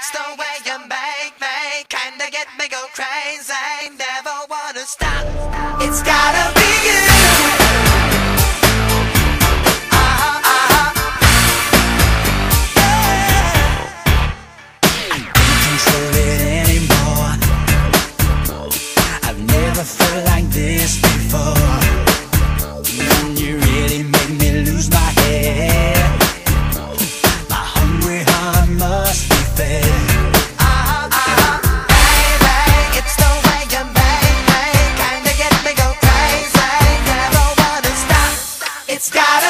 It's the way you make me kinda get me go crazy. Never wanna stop. It's gotta. It's gotta